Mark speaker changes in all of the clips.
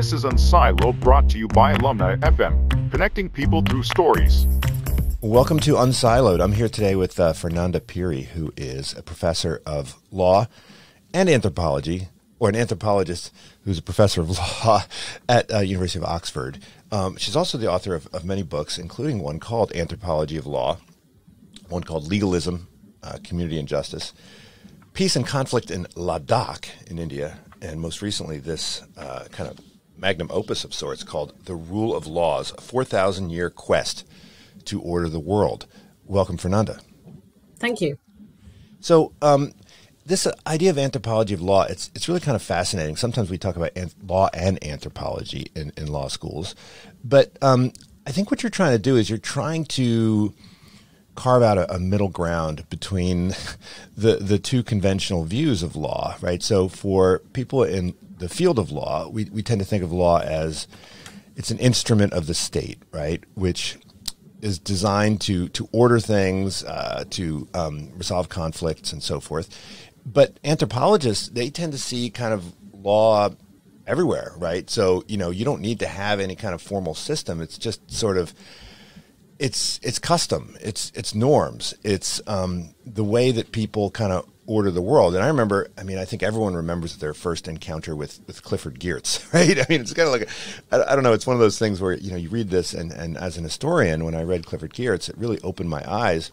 Speaker 1: This is Unsiloed, brought to you by Alumni FM, connecting people through stories.
Speaker 2: Welcome to Unsiloed. I'm here today with uh, Fernanda Pirie, who is a professor of law and anthropology, or an anthropologist who's a professor of law at uh, University of Oxford. Um, she's also the author of, of, many books, including one called Anthropology of Law, one called Legalism, uh, Community and Justice, Peace and Conflict in Ladakh in India, and most recently this uh, kind of magnum opus of sorts called The Rule of Laws, a 4,000 year quest to order the world. Welcome, Fernanda.
Speaker 3: Thank you.
Speaker 2: So, um, this idea of anthropology of law, it's, it's really kind of fascinating. Sometimes we talk about law and anthropology in, in law schools. But um, I think what you're trying to do is you're trying to carve out a, a, middle ground between the the two conventional views of law, right? So for people in the field of law, we, we tend to think of law as it's an instrument of the state, right? Which is designed to to order things, uh, to um, resolve conflicts, and so forth. But anthropologists they tend to see kind of law everywhere, right? So you know you don't need to have any kind of formal system. It's just sort of it's it's custom, it's it's norms, it's um, the way that people kind of order the world. And I remember, I mean, I think everyone remembers their first encounter with, with Clifford Geertz, right? I mean, it's kind of like, I, I don't know, it's one of those things where, you know, you read this and, and as an historian, when I read Clifford Geertz, it really opened my eyes.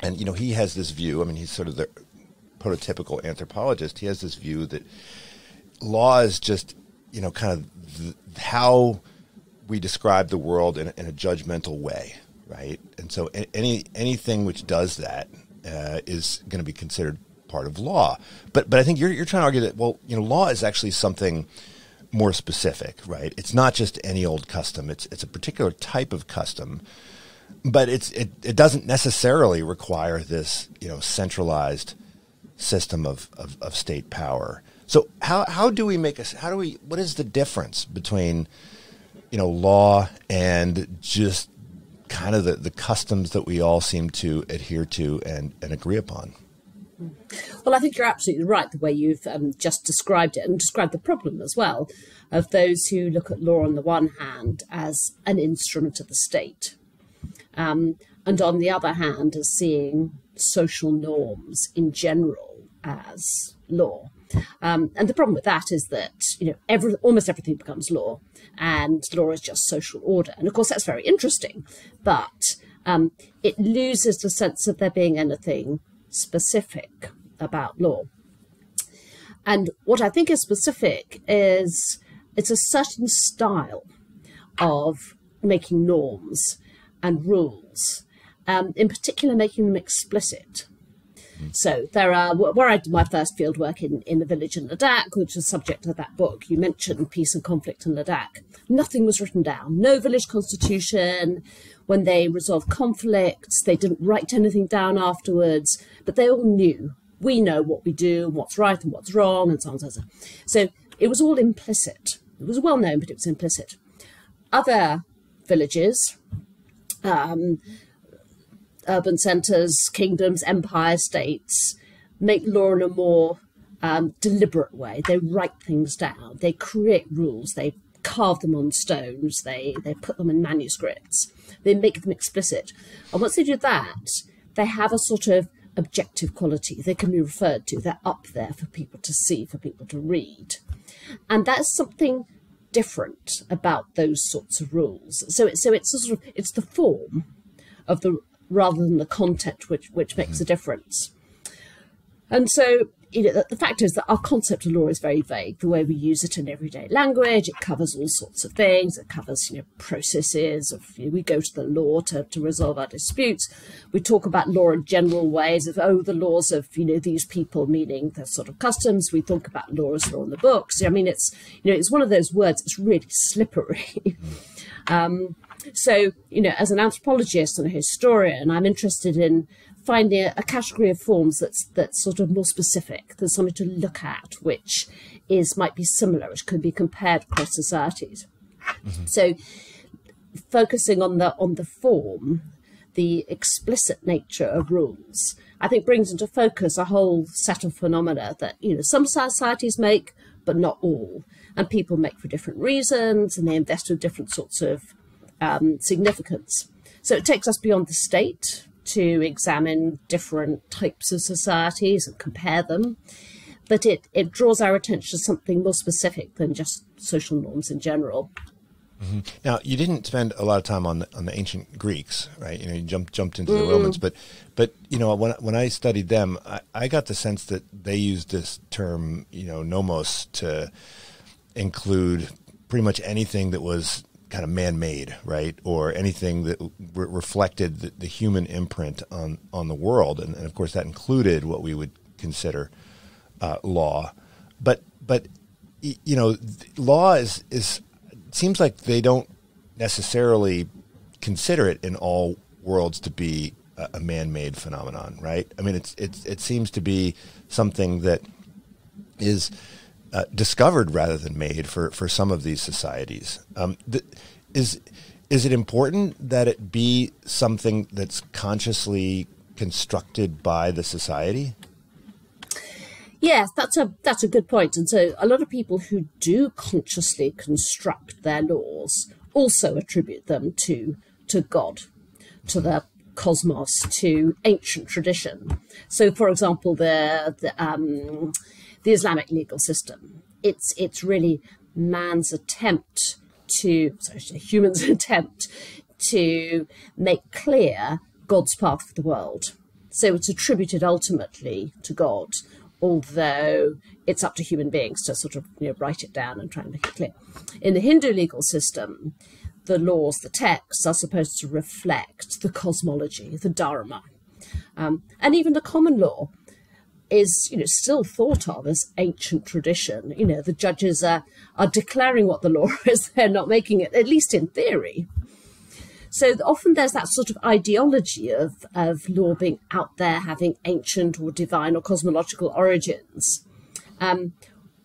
Speaker 2: And, you know, he has this view, I mean, he's sort of the prototypical anthropologist. He has this view that law is just, you know, kind of how we describe the world in, in a judgmental way, right? And so any anything which does that uh, is going to be considered part of law. But but I think you're you're trying to argue that well, you know, law is actually something more specific, right? It's not just any old custom. It's it's a particular type of custom, but it's it, it doesn't necessarily require this you know centralized system of, of, of state power. So how how do we make us how do we what is the difference between you know law and just kind of the, the customs that we all seem to adhere to and, and agree upon?
Speaker 3: Well, I think you're absolutely right the way you've um, just described it and described the problem as well of those who look at law on the one hand as an instrument of the state, um, and on the other hand as seeing social norms in general as law. Um, and the problem with that is that you know every, almost everything becomes law, and law is just social order. And of course, that's very interesting, but um, it loses the sense of there being anything specific about law. And what I think is specific is it's a certain style of making norms and rules, um, in particular, making them explicit. So there are where I did my first field work in, in the village in Ladakh, which was subject of that book. You mentioned peace and conflict in Ladakh. Nothing was written down. No village constitution. When they resolved conflicts, they didn't write anything down afterwards, but they all knew. We know what we do, what's right and what's wrong, and so on and so on. So it was all implicit. It was well known, but it was implicit. Other villages, um, urban centres, kingdoms, empire states make law in a more um, deliberate way. They write things down, they create rules, they carve them on stones, they, they put them in manuscripts, they make them explicit. And once they do that, they have a sort of objective quality. They can be referred to, they're up there for people to see, for people to read. And that's something different about those sorts of rules. So, it, so it's sort of it's the form of the rather than the content which, which makes a difference. And so, you know, the, fact is that our concept of law is very vague. The way we use it in everyday language, it covers all sorts of things. It covers, you know, processes of, you know, we go to the law to, to resolve our disputes. We talk about law in general ways of, oh, the laws of, you know, these people, meaning the sort of customs. We talk about law as law in the books. I mean, it's, you know, it's one of those words that's really slippery. Um, so, you know, as an anthropologist and a historian, I'm interested in finding a, a category of forms that's that's sort of more specific. There's something to look at which is might be similar, which could be compared across societies. Mm-hmm. So, focusing on the on the form, the explicit nature of rules, I think brings into focus a whole set of phenomena that you know some societies make but not all. And people make for different reasons, and they invest with different sorts of um, significance. So it takes us beyond the state to examine different types of societies and compare them. But it, it draws our attention to something more specific than just social norms in general.
Speaker 2: Mm-hmm. Now, you didn't spend a lot of time on the, on the ancient Greeks, right? You know, you jumped jumped into the mm. Romans, but but you know, when when I studied them, I, I got the sense that they used this term, you know, nomos to include pretty much anything that was kind of man-made, right, or anything that re- reflected the, the, human imprint on on the world, and, and, of course that included what we would consider uh, law. But but you know, law is is seems like they don't necessarily consider it in all worlds to be a, a man-made phenomenon, right? I mean, it's it's it seems to be something that is uh, discovered rather than made for, for some of these societies. Um, is is it important that it be something that's consciously constructed by the society?
Speaker 3: Yes, that's a that's a good point. And so a lot of people who do consciously construct their laws also attribute them to to God, to the cosmos, to ancient tradition. So, for example, the the, um, the Islamic legal system. It's it's really man's attempt to sorry, humans' attempt to make clear God's path for the world. So it's attributed ultimately to God, although it's up to human beings to sort of you know, write it down and try and make it clear. In the Hindu legal system, the laws, the texts, are supposed to reflect the cosmology, the dharma. Um, and even the common law is, you know, still thought of as ancient tradition. You know, the judges are, are declaring what the law is, they're not making it, at least in theory. So often there's that sort of ideology of, of law being out there having ancient or divine or cosmological origins, um,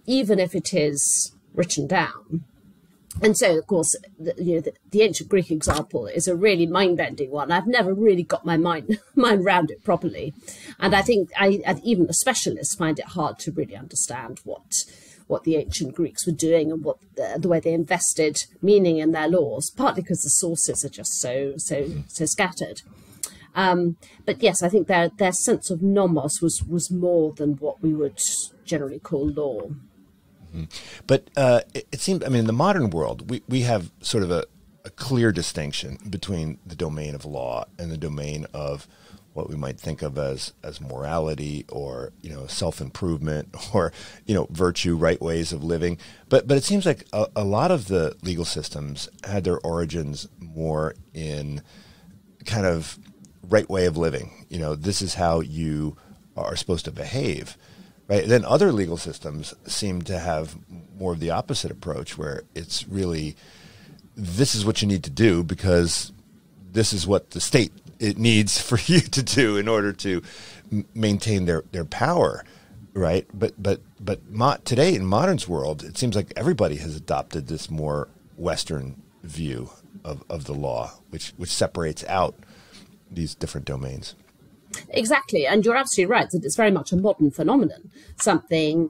Speaker 3: even if it is written down. And so, of course, the, you know, the, the ancient Greek example is a really mind-bending one. I've never really got my mind mind around it properly, and I think I, even the specialists find it hard to really understand what what the ancient Greeks were doing and what the, the way they invested meaning in their laws, partly because the sources are just so so so scattered. Um, but yes, I think their their sense of nomos was was more than what we would generally call law.
Speaker 2: Mm-hmm. But uh, it, it seems, I mean, in the modern world, we, we have sort of a, a clear distinction between the domain of law and the domain of what we might think of as as morality or you know self improvement or you know virtue, right ways of living. But but it seems like a, a, lot of the legal systems had their origins more in kind of right way of living. You know, this is how you are supposed to behave. Right. Then other legal systems seem to have more of the opposite approach, where it's really this is what you need to do because this is what the state it needs for you to do in order to maintain their, their power, right? But but but mo- today in modern's world, it seems like everybody has adopted this more Western view of, of the law, which which separates out these different domains.
Speaker 3: Exactly, and you're absolutely right that it's very much a modern phenomenon, something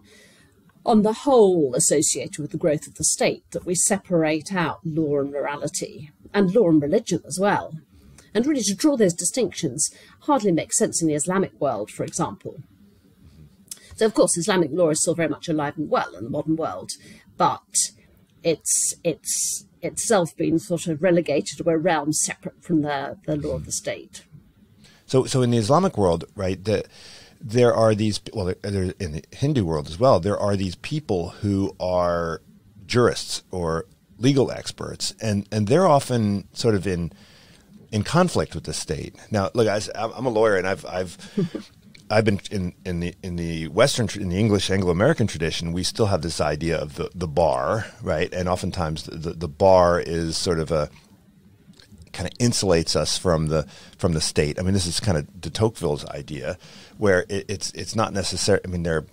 Speaker 3: on the whole associated with the growth of the state, that we separate out law and morality, and law and religion as well. And really, to draw those distinctions hardly makes sense in the Islamic world, for example. So, of course, Islamic law is still very much alive and well in the modern world, but it's it's itself been sort of relegated to a realm separate from the, the law of the state.
Speaker 2: So, so in the Islamic world, right, the, there are these, well, in the Hindu world as well, there are these people who are jurists or legal experts, and, and they're often sort of in in conflict with the state. Now, look, I, am a lawyer, and I've I've I've been in, in the in the Western in the English Anglo American tradition. We still have this idea of the, the bar, right? And oftentimes the, the, the bar is sort of a kind of insulates us from the from the state. I mean, this is kind of de Tocqueville's idea, where it, it's it's not necessary. I mean, they're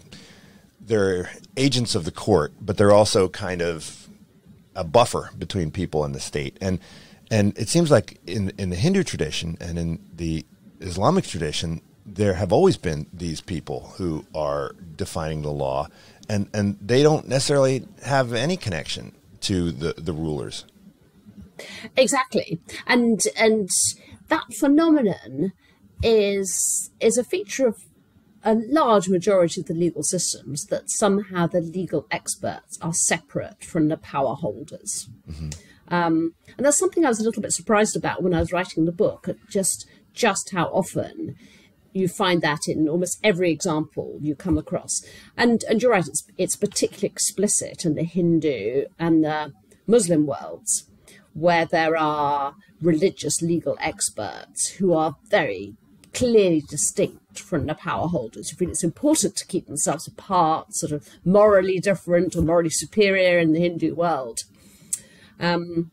Speaker 2: they're agents of the court, but they're also kind of a buffer between people and the state. And and it seems like in in the Hindu tradition and in the Islamic tradition, there have always been these people who are defining the law, and and they don't necessarily have any connection to the the rulers.
Speaker 3: Exactly, and and that phenomenon is is a feature of a large majority of the legal systems that somehow the legal experts are separate from the power holders. Mm-hmm. Um, and that's something I was a little bit surprised about when I was writing the book, just just how often you find that in almost every example you come across. And and you're right, it's it's particularly explicit in the Hindu and the Muslim worlds, where there are religious legal experts who are very clearly distinct from the power holders who feel it's important to keep themselves apart, sort of morally different or morally superior in the Hindu world. Um,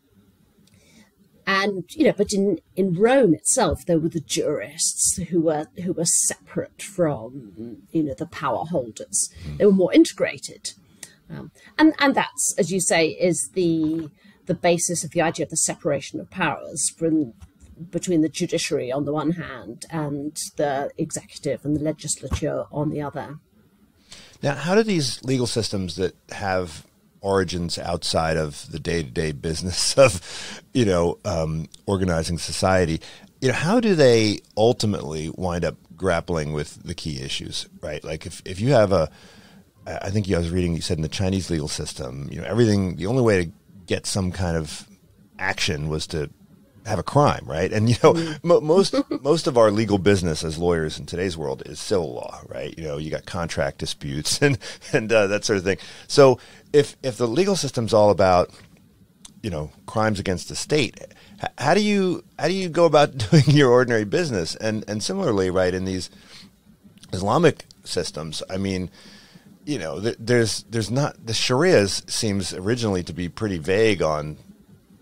Speaker 3: and you know, but in, in Rome itself, there were the jurists who were who were separate from you know the power holders. They were more integrated, um, and and that's as you say is the the basis of the idea of the separation of powers from between the judiciary on the one hand and the executive and the legislature on the other.
Speaker 2: Now, how do these legal systems that have origins outside of the day-to-day business of, you know, um, organizing society, you know, how do they ultimately wind up grappling with the key issues, right? Like if, if you have a, I think I was reading, you said in the Chinese legal system, you know, everything, the only way to get some kind of action was to have a crime, right? And you know, mm. most most of our legal business as lawyers in today's world is civil law, right? You know, you got contract disputes and and uh, that sort of thing. So if if the legal system's all about you know crimes against the state, how do you how do you go about doing your ordinary business? And and similarly, right in these Islamic systems, I mean you know, there's there's not the Sharia seems originally to be pretty vague on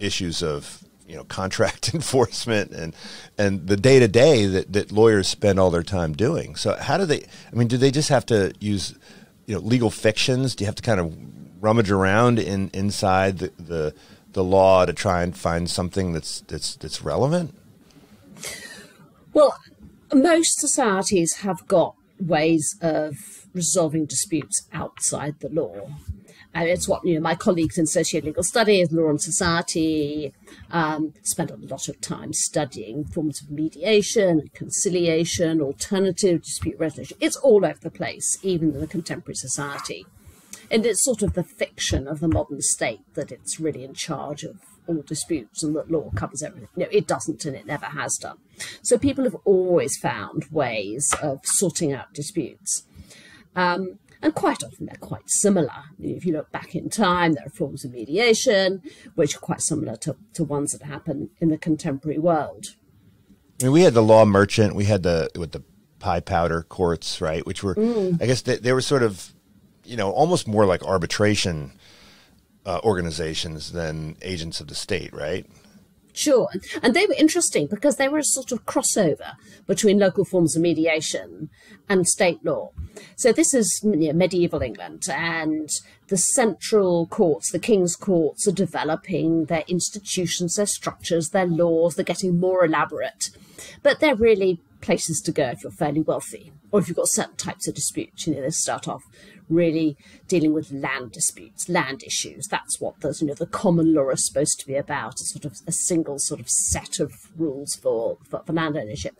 Speaker 2: issues of you know contract enforcement and and the day to day that that lawyers spend all their time doing. So how do they? I mean, do they just have to use you know legal fictions? Do you have to kind of rummage around in inside the the, the law to try and find something that's that's that's relevant?
Speaker 3: Well, most societies have got ways of resolving disputes outside the law. And it's what you know my colleagues in sociolegal studies, law and society, um, spend a lot of time studying forms of mediation, conciliation, alternative dispute resolution. It's all over the place, even in the contemporary society. And it's sort of the fiction of the modern state that it's really in charge of all disputes and that law covers everything. No, it doesn't, and it never has done. So people have always found ways of sorting out disputes. Um, and quite often they're quite similar. If you look back in time, there are forms of mediation which are quite similar to, to ones that happen in the contemporary world.
Speaker 2: I mean, we had the law merchant, we had the with the pie powder courts, right? Which were, mm. I guess, they, they, were sort of, you know, almost more like arbitration uh, organizations than agents of the state, right?
Speaker 3: Sure. And they were interesting because they were a sort of crossover between local forms of mediation and state law. So this is you know, medieval England and the central courts, the king's courts are developing their institutions, their structures, their laws, they're getting more elaborate. But they're really places to go if you're fairly wealthy or if you've got certain types of disputes. You know, they start off really dealing with land disputes, land issues. That's what the, you know, the common law is supposed to be about, a sort of a single sort of set of rules for, for, for land ownership.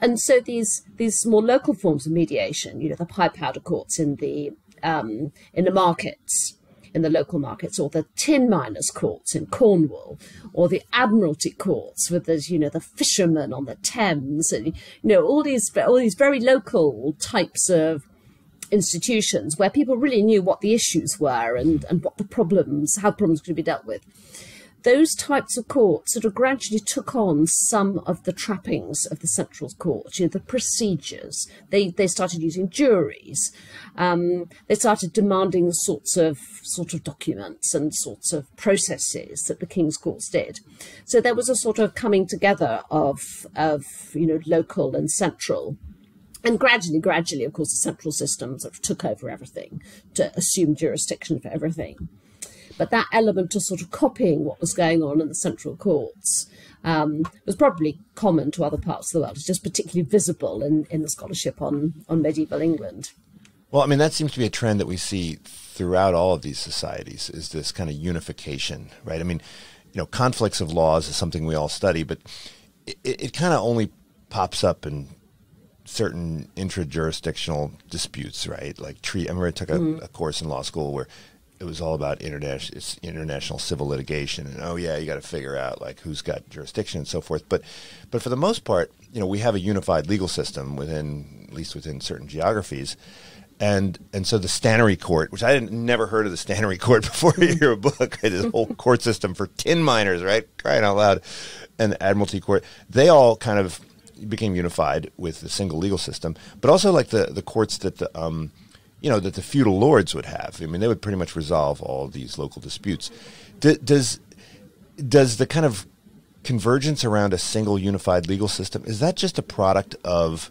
Speaker 3: And so these these more local forms of mediation, you know, the pie powder courts in the um, in the markets, in the local markets, or the tin miners' courts in Cornwall, or the Admiralty courts with the you know the fishermen on the Thames, and you know all these all these very local types of institutions where people really knew what the issues were and, and what the problems, how problems could be dealt with. Those types of courts sort of gradually took on some of the trappings of the central court, you know, the procedures. They they started using juries. Um, they started demanding the sorts of sort of documents and sorts of processes that the king's courts did. So there was a sort of coming together of of you know local and central and gradually, gradually, of course, the central system sort of took over everything to assume jurisdiction for everything. But that element of sort of copying what was going on in the central courts um, was probably common to other parts of the world. It's just particularly visible in, in the scholarship on, on medieval England.
Speaker 2: Well, I mean, that seems to be a trend that we see throughout all of these societies is this kind of unification, right? I mean, you know, conflicts of laws is something we all study, but it, it kind of only pops up in certain intra-jurisdictional disputes, right? Like treat. I remember I took a, mm. a course in law school where it was all about international international civil litigation, and oh yeah, you got to figure out like who's got jurisdiction and so forth. But but for the most part, you know, we have a unified legal system within at least within certain geographies. And and so the Stannary Court, which I had never heard of the Stannary Court before you hear a book, right? this whole court system for tin miners, right? Crying out loud, and the Admiralty Court, they all kind of became unified with the single legal system, but also like the the courts that the um, you know that the feudal lords would have. I mean, they would pretty much resolve all these local disputes. D- does does the kind of convergence around a single unified legal system is that just a product of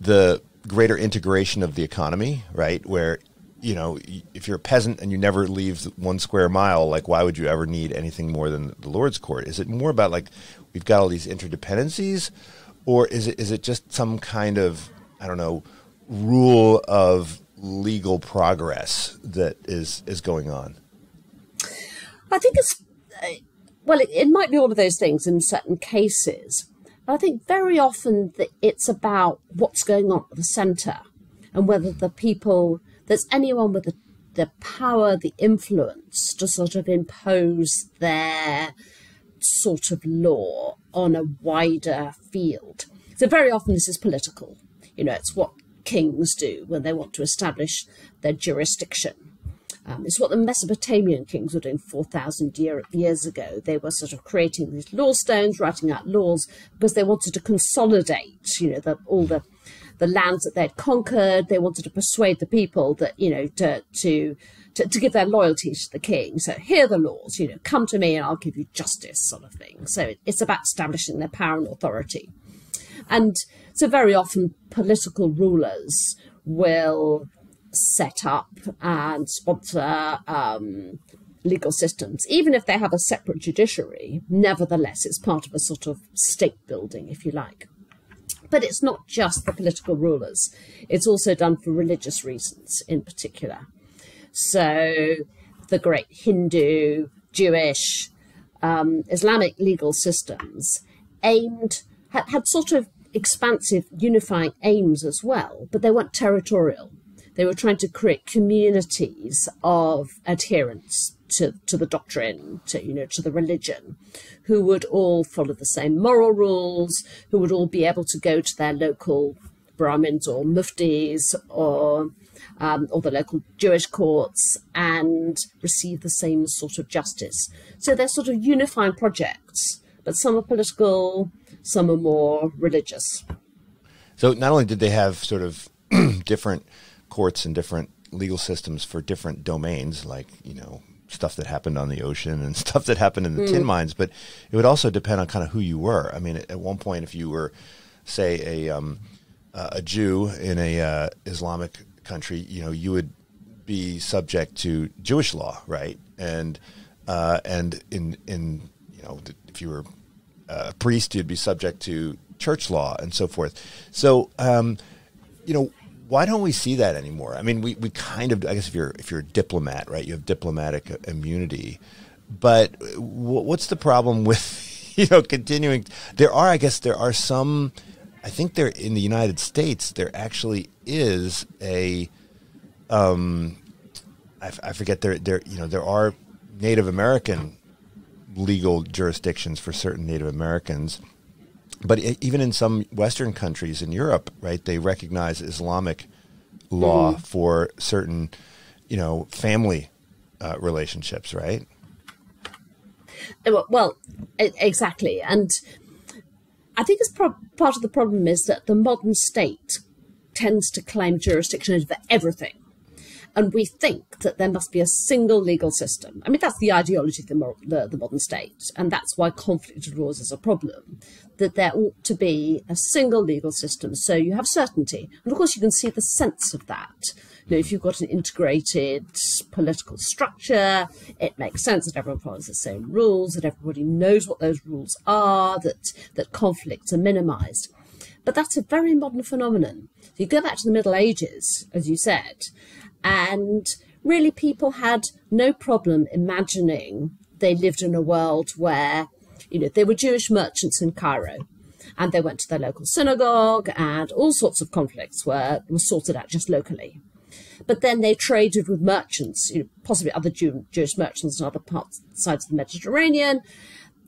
Speaker 2: the greater integration of the economy, right? Where you know, if you're a peasant and you never leave one square mile, like why would you ever need anything more than the Lord's court? Is it more about like we've got all these interdependencies, or is it is it just some kind of I don't know rule of legal progress that is is going on?
Speaker 3: I think it's uh, well, it, it might be all of those things in certain cases. But I think very often it's about what's going on at the centre and whether the people there's anyone with the, the power, the influence to sort of impose their sort of law on a wider field. So very often this is political. You know, it's what kings do when they want to establish their jurisdiction. Um, it's what the Mesopotamian kings were doing 4,000 year, years ago. They were sort of creating these law stones, writing out laws, because they wanted to consolidate, you know, the, all the the lands that they'd conquered. They wanted to persuade the people that, you know, to, to, to, to give their loyalty to the king. So here are the laws, you know, come to me and I'll give you justice sort of thing. So it's about establishing their power and authority. And so very often political rulers will set up and sponsor um, legal systems, even if they have a separate judiciary. Nevertheless, it's part of a sort of state building, if you like. But it's not just the political rulers, it's also done for religious reasons in particular. So the great Hindu, Jewish, um, Islamic legal systems aimed, had, had sort of expansive unifying aims as well, but they weren't territorial. They were trying to create communities of adherents to, to the doctrine, to you know, to the religion, who would all follow the same moral rules, who would all be able to go to their local Brahmins or muftis or um, or the local Jewish courts and receive the same sort of justice. So they're sort of unifying projects, but some are political, some are more religious.
Speaker 2: So not only did they have sort of different courts and different legal systems for different domains, like you know stuff that happened on the ocean and stuff that happened in the mm. tin mines, but it would also depend on kind of who you were. I mean, at one point, if you were, say, a um, a Jew in a uh, Islamic country, you know, you would be subject to Jewish law, right? And uh, and in in you know, if you were a priest, you'd be subject to church law and so forth. So, um, you know, why don't we see that anymore? I mean, we, we kind of, I guess if you're, if you're a diplomat, right, you have diplomatic immunity, but what's the problem with, you know, continuing? There are, I guess there are some, I think there in the United States, there actually is a, um, I, I forget there, there, you know, there are Native American legal jurisdictions for certain Native Americans but even in some Western countries in Europe, right, they recognize Islamic law mm-hmm. for certain, you know, family uh, relationships, right?
Speaker 3: Uh, well, exactly, and I think it's pro- part of the problem is that the modern state tends to claim jurisdiction over everything. And we think that there must be a single legal system. I mean, that's the ideology of the, the, the modern state. And that's why conflict laws is a problem, that there ought to be a single legal system. So you have certainty. And of course, you can see the sense of that. You know, if you've got an integrated political structure, it makes sense that everyone follows the same rules, that everybody knows what those rules are, that, that conflicts are minimized. But that's a very modern phenomenon. You go back to the Middle Ages, as you said, and really people had no problem imagining they lived in a world where, you know, there were Jewish merchants in Cairo and they went to their local synagogue and all sorts of conflicts were, were sorted out just locally. But then they traded with merchants, you know, possibly other Jew, Jewish merchants in other parts sides of the Mediterranean.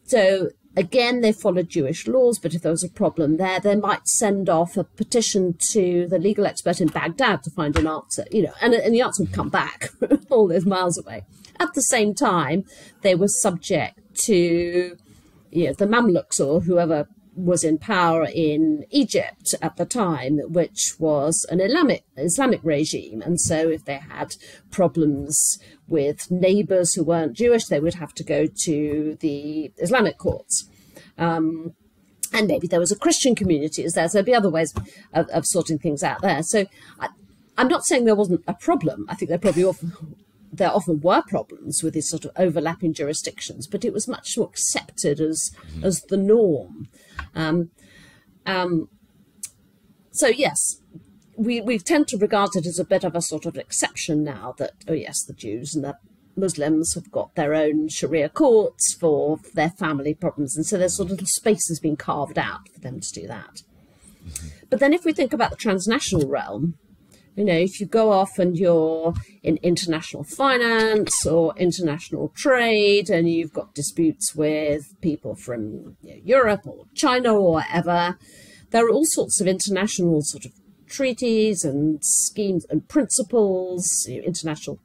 Speaker 3: So again, they followed Jewish laws, but if there was a problem there, they might send off a petition to the legal expert in Baghdad to find an answer, you know, and, and the answer would come back all those miles away. At the same time, they were subject to, you know, the Mamluks or whoever was in power in Egypt at the time, which was an Islamic Islamic regime, and so if they had problems with neighbours who weren't Jewish, they would have to go to the Islamic courts. Um, and maybe there was a Christian community as there, so there'd be other ways of, of sorting things out there. So I, I'm not saying there wasn't a problem. I think there probably often there often were problems with these sort of overlapping jurisdictions, but it was much more accepted as mm-hmm. as the norm. Um, um, so yes, we we tend to regard it as a bit of a sort of exception now that oh yes, the Jews and the Muslims have got their own Sharia courts for their family problems, and so there's sort of little spaces being carved out for them to do that. Mm-hmm. But then, if we think about the transnational realm, you know, if you go off and you're in international finance or international trade and you've got disputes with people from you know, Europe or China or whatever, there are all sorts of international sort of treaties and schemes and principles, you know, international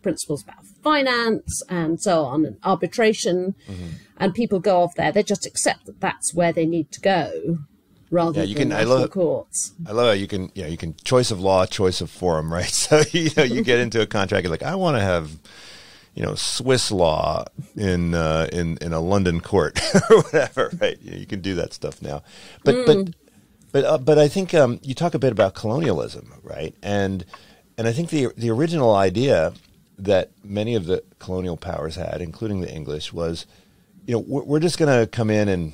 Speaker 3: principles about finance and so on, and arbitration. Mm-hmm. And people go off there, they just accept that that's where they need to go rather yeah, you than can, I love, courts.
Speaker 2: I love it. You can, yeah, you can choice of law, choice of forum, right? So you know, you get into a contract, you're like, I want to have, you know, Swiss law in uh, in in a London court or whatever, right? You, know, you, can do that stuff now, but mm. but but uh, but I think um, you talk a bit about colonialism, right? And and I think the the original idea that many of the colonial powers had, including the English, was, you know, we're, we're just going to come in and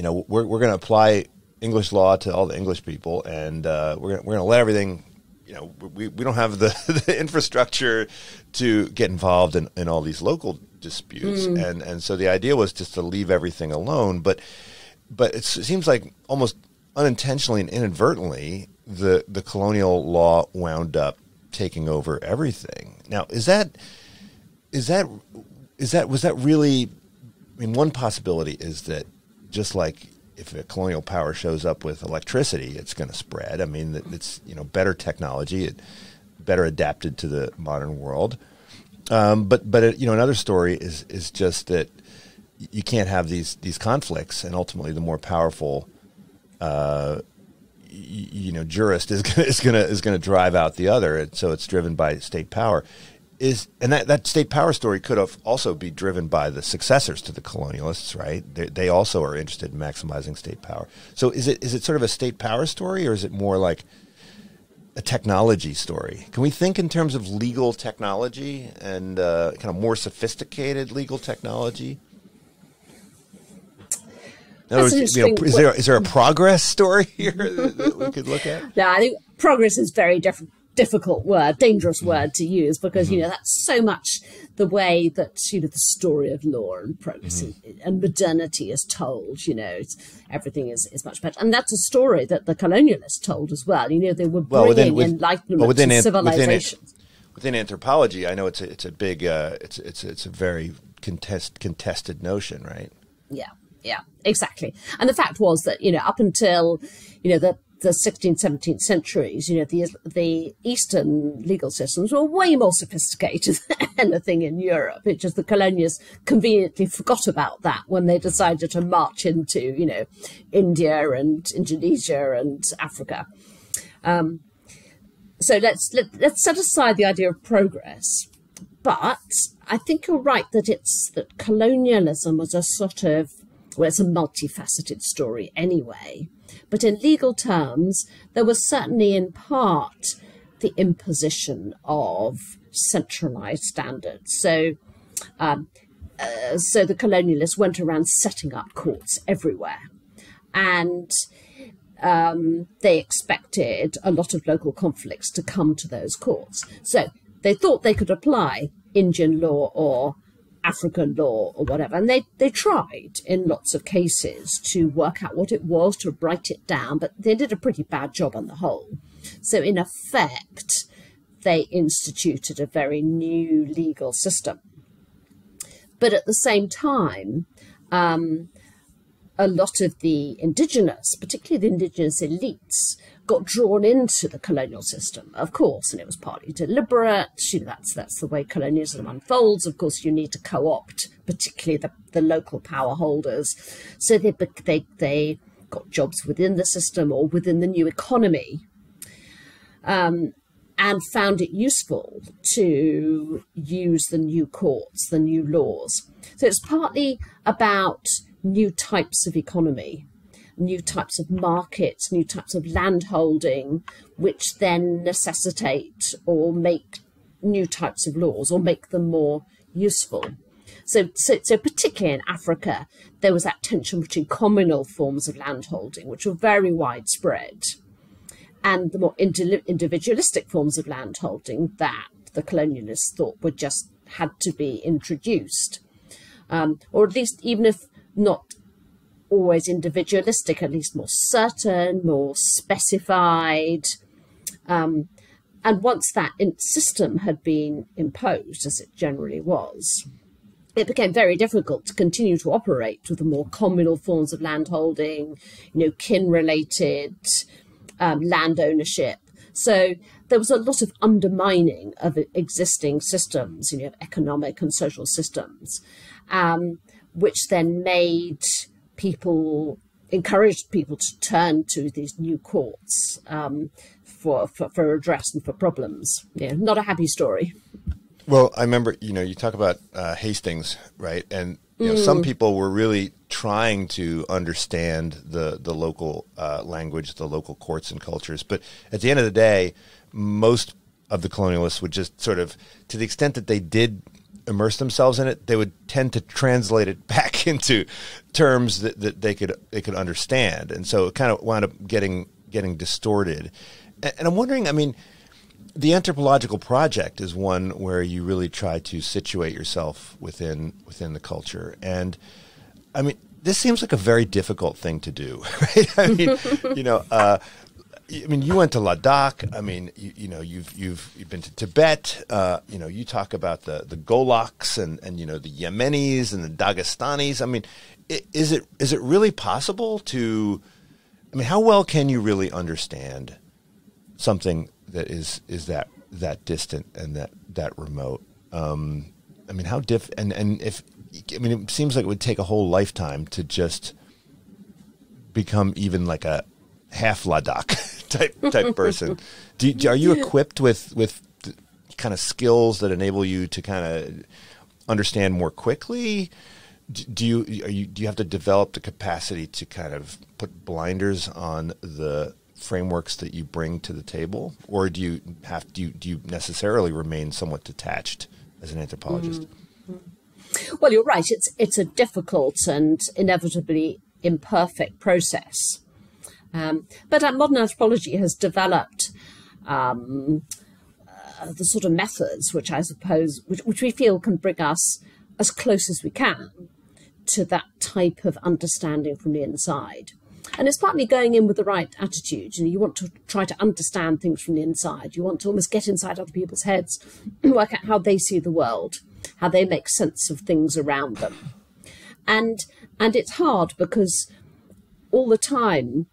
Speaker 2: you know, we're, we're going to apply English law to all the English people, and uh, we're gonna, we're going to let everything. You know, we, we don't have the, the infrastructure to get involved in, in all these local disputes, mm. and and so the idea was just to leave everything alone. But but it seems like almost unintentionally and inadvertently, the the colonial law wound up taking over everything. Now, is that is that is that was that really? I mean, one possibility is that just like if a colonial power shows up with electricity, it's going to spread. I mean, it's you know better technology, it, better adapted to the modern world. Um, but but it, you know another story is is just that you can't have these these conflicts, and ultimately the more powerful, uh, you, know, jurist is gonna, is going to is going to drive out the other, and so it's driven by state power is and that, that state power story could have also be driven by the successors to the colonialists, right? They, they also are interested in maximizing state power. So is it is it sort of a state power story, or is it more like a technology story? Can we think in terms of legal technology and uh, kind of more sophisticated legal technology? Words, you know, is there is there a progress story here that we could look at?
Speaker 3: Yeah, I think progress is very different difficult word, dangerous word to use because mm-hmm. you know that's so much the way that you know the story of law and progress mm-hmm. and, and, modernity is told. You know, everything is, is much better, and that's a story that the colonialists told as well. You know, they were bringing well, within, with, enlightenment well, within, to civilization.
Speaker 2: Within, within, anthropology, I know it's a, it's a big uh, it's it's it's a very contest contested notion, right?
Speaker 3: Yeah, yeah, exactly. And the fact was that you know up until you know the the 16th, 17th centuries, you know, the, the Eastern legal systems were way more sophisticated than anything in Europe. It just the colonialists conveniently forgot about that when they decided to march into, you know, India and Indonesia and Africa. Um, so let's let, us let us set aside the idea of progress. But I think you're right that it's that colonialism was a sort of well, it's a multifaceted story anyway. But in legal terms, there was certainly in part the imposition of centralized standards. So, um, uh, so the colonialists went around setting up courts everywhere. And um, they expected a lot of local conflicts to come to those courts. So they thought they could apply Indian law or African law or whatever. And they, they tried in lots of cases to work out what it was, to write it down, but they did a pretty bad job on the whole. So, in effect, they instituted a very new legal system. But at the same time, um, a lot of the indigenous, particularly the indigenous elites, got drawn into the colonial system, of course, and it was partly deliberate. You know, that's that's the way colonialism unfolds. Of course, you need to co-opt, particularly the, the local power holders, so they they they got jobs within the system or within the new economy, um, and found it useful to use the new courts, the new laws. So it's partly about new types of economy new types of markets, new types of land holding, which then necessitate or make new types of laws or make them more useful. So, so, so particularly in Africa, there was that tension between communal forms of landholding, which were very widespread, and the more individualistic forms of landholding that the colonialists thought were just had to be introduced, um, or at least even if not always individualistic, at least more certain, more specified. Um, and once that system had been imposed, as it generally was, it became very difficult to continue to operate with the more communal forms of landholding, you know, kin-related um, land ownership. So there was a lot of undermining of existing systems, you know, economic and social systems, um, which then made people encouraged people to turn to these new courts um, for, for, for redress and for problems. Yeah, not a happy story.
Speaker 2: Well, I remember, you know, you talk about uh, Hastings, right? And you know, mm. some people were really trying to understand the the local uh, language, the local courts and cultures. But at the end of the day, most of the colonialists would just sort of, to the extent that they did immerse themselves in it, they would tend to translate it back into terms that, that they could they could understand, and so it kind of wound up getting getting distorted. And, and I'm wondering, I mean, the anthropological project is one where you really try to situate yourself within within the culture, and I mean, this seems like a very difficult thing to do, right? I mean, you know, uh, I mean, you went to Ladakh. I mean, you, you know, you've you've you've been to Tibet. Uh, you know, you talk about the the Goloks and and you know the Yemenis and the Dagestanis. I mean, is it is it really possible to? I mean, how well can you really understand something that is is that that distant and that that remote? Um, I mean, how diff and and if I mean, it seems like it would take a whole lifetime to just become even like a half Ladakh. type type person. Do, are you equipped with with kind of skills that enable you to kind of understand more quickly? Do you, you do you have to develop the capacity to kind of put blinders on the frameworks that you bring to the table, or do you have do you, do you necessarily remain somewhat detached as an anthropologist?
Speaker 3: Mm-hmm. Well, you're right. It's it's a difficult and inevitably imperfect process. Um, but modern anthropology has developed um, uh, the sort of methods which I suppose, which, which we feel can bring us as close as we can to that type of understanding from the inside. And it's partly going in with the right attitude. You know, you want to try to understand things from the inside. You want to almost get inside other people's heads, work out how they see the world, how they make sense of things around them. And and it's hard because all the time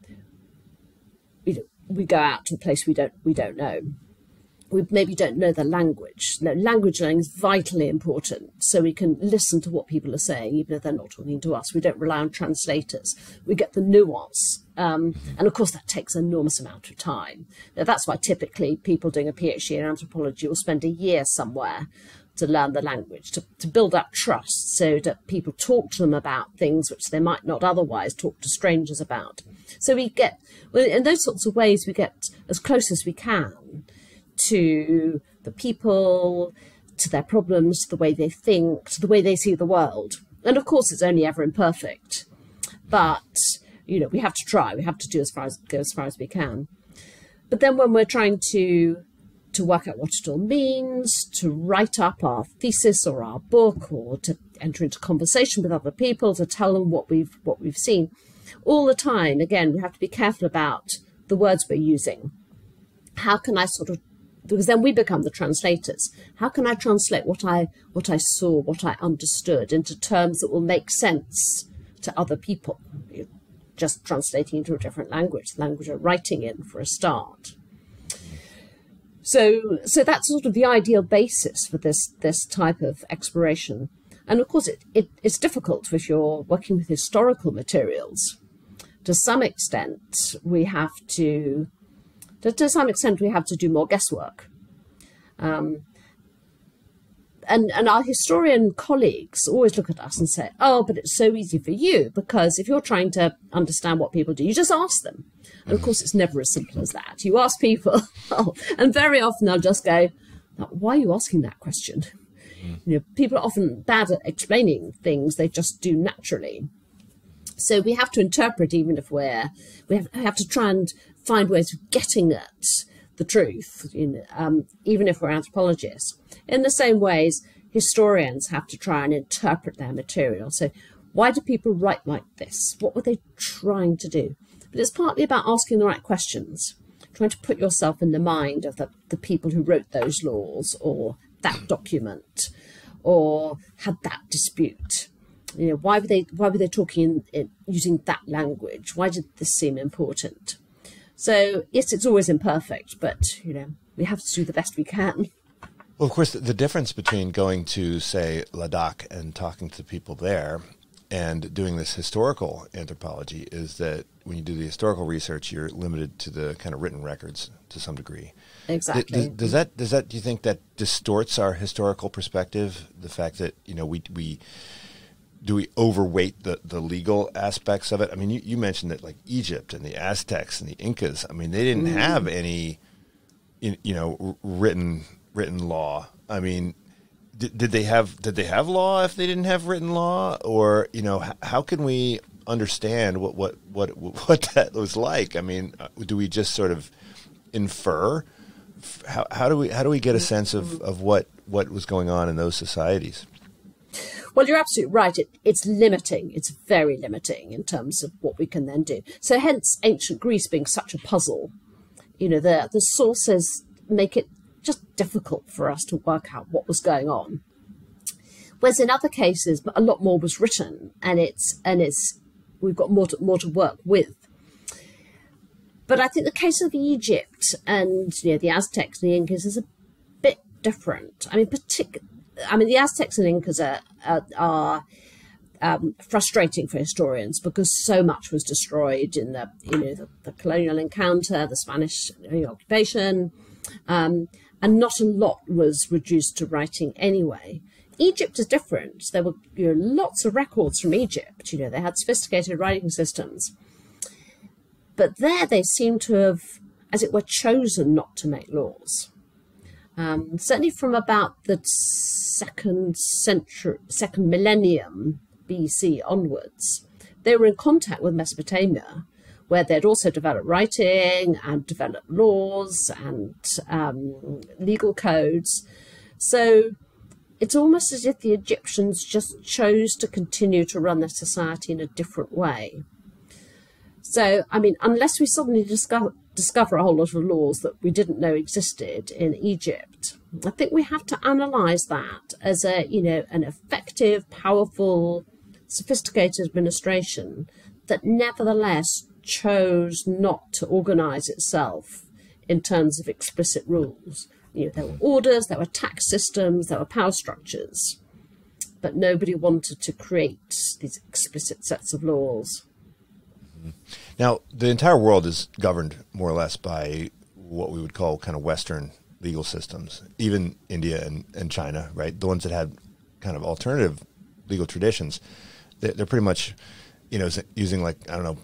Speaker 3: we go out to a place we don't we don't know. We maybe don't know the language. No, language learning is vitally important, so we can listen to what people are saying, even if they're not talking to us. We don't rely on translators. We get the nuance, um, and of course that takes an enormous amount of time. Now, that's why typically people doing a PhD in anthropology will spend a year somewhere to learn the language, to, to build up trust so that people talk to them about things which they might not otherwise talk to strangers about. So we get, well, in those sorts of ways, we get as close as we can to the people, to their problems, to the way they think, to the way they see the world. And of course, it's only ever imperfect. But You know, we have to try. We have to do as far as go as far as we can. But then when we're trying to to work out what it all means, to write up our thesis or our book, or to enter into conversation with other people, to tell them what we've what we've seen, all the time. Again, we have to be careful about the words we're using. How can I sort of because then we become the translators. How can I translate what I what I saw, what I understood into terms that will make sense to other people? Just translating into a different language, the language of writing in for a start. So, so that's sort of the ideal basis for this this type of exploration. And of course, it, it, it's difficult if you're working with historical materials. To some extent, we have to to, to some extent, we have to do more guesswork. Um, and, and our historian colleagues always look at us and say, oh, but it's so easy for you because if you're trying to understand what people do, you just ask them. And of course, it's never as simple as that. You ask people, oh, and very often they'll just go, why are you asking that question? You know, people are often bad at explaining things they just do naturally. So we have to interpret, even if we're, we have, have to try and find ways of getting at the truth, in, um, even if we're anthropologists. In the same ways, historians have to try and interpret their material. So, why do people write like this? What were they trying to do? But it's partly about asking the right questions, trying to put yourself in the mind of the, the people who wrote those laws or that document or had that dispute. You know, why were they why were they talking in, in, using that language? Why did this seem important? So yes, it's always imperfect, but you know we have to do the best we can.
Speaker 2: Well, of course, the difference between going to say Ladakh and talking to the people there and doing this historical anthropology is that when you do the historical research, you're limited to the kind of written records to some degree.
Speaker 3: Exactly.
Speaker 2: Does, does that does that do you think that distorts our historical perspective? The fact that you know we we do we overweight the, the legal aspects of it? I mean, you, you mentioned that like Egypt and the Aztecs and the Incas. I mean, they didn't mm. have any, you know, written written law. I mean, did, did they have did they have law if they didn't have written law, or you know, how can we understand what what what what that was like? I mean, uh, do we just sort of infer? How, how do we how do we get a sense of, of what what was going on in those societies?
Speaker 3: Well, you're absolutely right. It, it's limiting. It's very limiting in terms of what we can then do. So, hence, ancient Greece being such a puzzle. You know, the the sources make it just difficult for us to work out what was going on. Whereas in other cases, a lot more was written, and it's and it's we've got more to, more to work with. But I think the case of Egypt and you know the Aztecs and the Incas is a bit different. I mean, particularly I mean, the Aztecs and Incas are, are, are um, frustrating for historians because so much was destroyed in the you know the, the colonial encounter, the Spanish occupation, um, and not a lot was reduced to writing anyway. Egypt is different. There were you know, lots of records from Egypt. You know, they had sophisticated writing systems, but there they seem to have, as it were, chosen not to make laws. Um, certainly from about the second century, second millennium BC onwards, they were in contact with Mesopotamia, where they'd also developed writing and developed laws and um, legal codes. So it's almost as if the Egyptians just chose to continue to run their society in a different way. So, I mean, unless we suddenly discover, discover a whole lot of laws that we didn't know existed in Egypt, I think we have to analyze that as a, you know, an effective, powerful, sophisticated administration that nevertheless chose not to organize itself in terms of explicit rules. You know, there were orders, there were tax systems, there were power structures, but nobody wanted to create these explicit sets of laws.
Speaker 2: Now, the entire world is governed more or less by what we would call kind of Western legal systems, even India and, and China, right? The ones that had kind of alternative legal traditions, they're, they're pretty much, you know, using like, I don't know,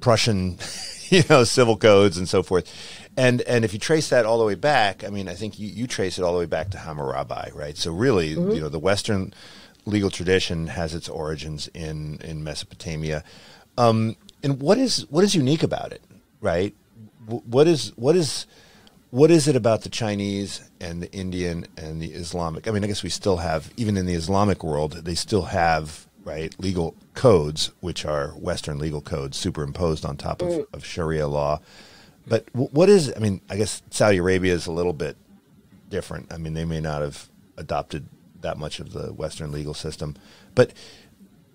Speaker 2: Prussian, you know, civil codes and so forth. And and if you trace that all the way back, I mean, I think you, you trace it all the way back to Hammurabi, right? So really, mm-hmm. you know, the Western legal tradition has its origins in in Mesopotamia. Um, and what is what is unique about it, right? What is what is what is it about the Chinese and the Indian and the Islamic? I mean, I guess we still have even in the Islamic world, they still have right legal codes which are Western legal codes superimposed on top of, of Sharia law. But what is? I mean, I guess Saudi Arabia is a little bit different. I mean, they may not have adopted that much of the Western legal system, but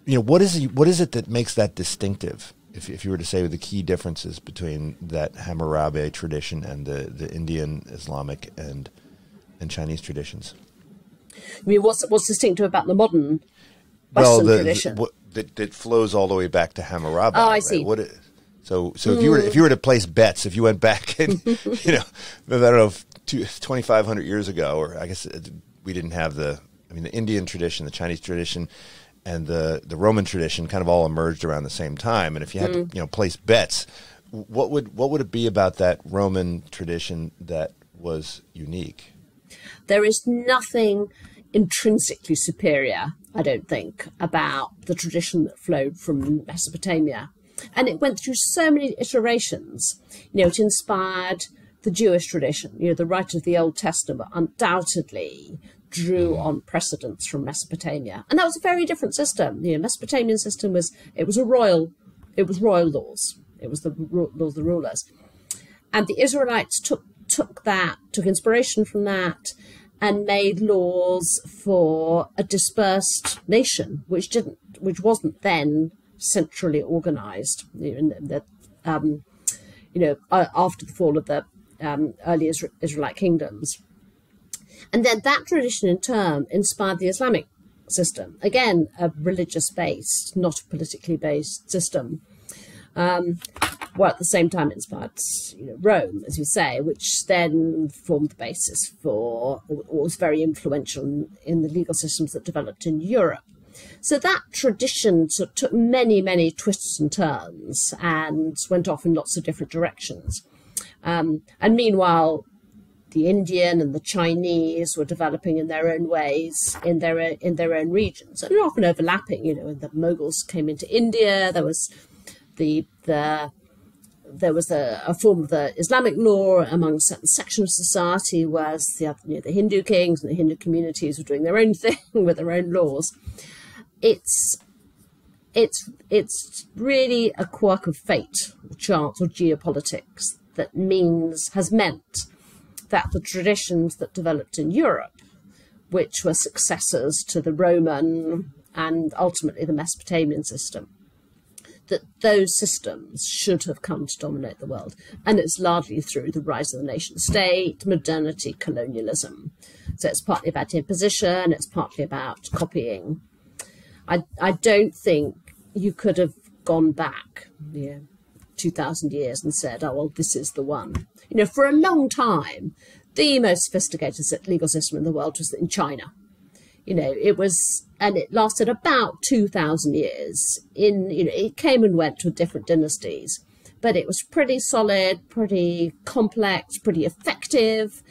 Speaker 2: you know, what is it, what is it that makes that distinctive? If, if you were to say the key differences between that Hammurabi tradition and the, the Indian Islamic and and Chinese traditions.
Speaker 3: I mean, what's what's distinctive about the modern Western well, the, tradition?
Speaker 2: The, what, that, that flows all the way back to Hammurabi.
Speaker 3: Oh, I right? see. What
Speaker 2: is, so so if you were mm. if you were to place bets, if you went back and you know I don't know twenty five hundred years ago, or I guess uh, we didn't have the I mean the Indian tradition, the Chinese tradition, and the the Roman tradition kind of all emerged around the same time. And if you had mm. to you know place bets, what would what would it be about that Roman tradition that was unique?
Speaker 3: There is nothing intrinsically superior, I don't think, about the tradition that flowed from Mesopotamia. And it went through so many iterations. You know, it inspired the Jewish tradition. You know, the writer of the Old Testament undoubtedly drew on precedents from Mesopotamia. And that was a very different system. The Mesopotamian system was it was a royal it was royal laws. It was the laws of the rulers. And the Israelites took took that, took inspiration from that, and made laws for a dispersed nation, which didn't which wasn't then centrally organized. You know, the, um, you know after the fall of the um, early Israelite kingdoms. And then that tradition in turn inspired the Islamic system. Again, a religious based, not a politically based system. Um, while at the same time it inspired you know, Rome, as you say, which then formed the basis for, or was very influential in, the legal systems that developed in Europe. So that tradition took many, many twists and turns and went off in lots of different directions. Um, and meanwhile, the Indian and the Chinese were developing in their own ways in their in their own regions, and often overlapping. You know, when the Mughals came into India, there was the the there was a, a, form of the Islamic law among certain sections of society, whereas the, you know, the Hindu kings and the Hindu communities were doing their own thing with their own laws. It's it's it's really a quirk of fate, chance, or geopolitics that means has meant that the traditions that developed in Europe, which were successors to the Roman and ultimately the Mesopotamian system, that those systems should have come to dominate the world. And it's largely through the rise of the nation state, modernity, colonialism. So it's partly about imposition, it's partly about copying. I, I don't think you could have gone back yeah, 2,000 years and said, oh, well, this is the one. You know, for a long time, the most sophisticated legal system in the world was in China. You know, it was, and it lasted about 2,000 years. In, you know, it came and went with different dynasties, but it was pretty solid, pretty complex, pretty effective.